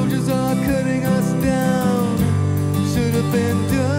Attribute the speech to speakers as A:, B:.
A: soldiers are cutting us down. Should have been done.